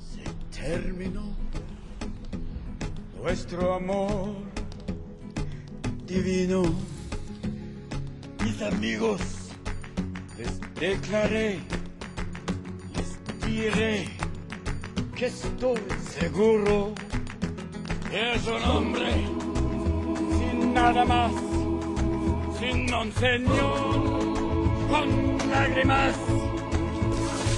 se terminó nuestro amor divino. Mis amigos, les declaré, les diré que estoy seguro. Es un hombre sin nada más, sin un señor, con lágrimas.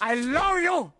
I love you.